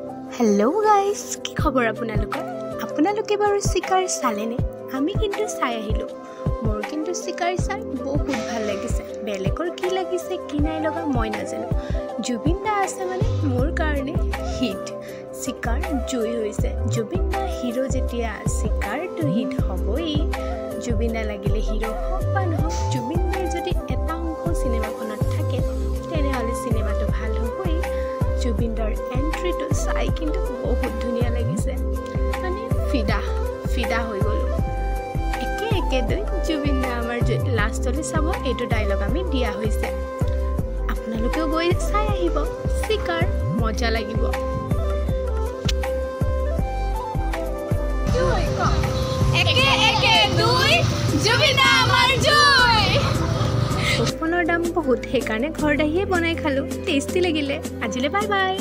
Hello guys কি খবৰ আপোনালোকৰ? আপোনালোকে বাৰু চিকাৰ চালেনে? আমি কিন্তু চাই আহিলোঁ। মোৰ কিন্তু চিকাৰ চাই বহুত ভাল লাগিছে। বেলেগৰ কি লাগিছে কি নাই লগা মই নাজানো। জুবিন দা আছে মানে মোৰ কাৰণে হিট চিকাৰ জয়ী হৈছে। জুবিন দা হিৰ' যেতিয়া চিকাৰটো হিট হ'বই। জুবিন দা লাগিলে হিৰ' হওক বা নহওক জুবিনদাৰ এণ্ট্ৰিটো চাই কিন্তু বহুত ধুনীয়া লাগিছে। মানে ফিদা ফিদা হৈ গ'লোঁ। একে একে দুই জুবিন দা আমাৰ লাষ্টলৈ চাব এইটো ডাইলগ আমি দিয়া হৈছে। আপোনালোকেও গৈ চাই আহিব চিকাৰ মজা লাগিব। একে দাম বহুত সেইকাৰণে ঘৰত আহিয়ে বনাই খালোঁ। টেষ্টি লাগিলে। আজিলৈ বাই বাই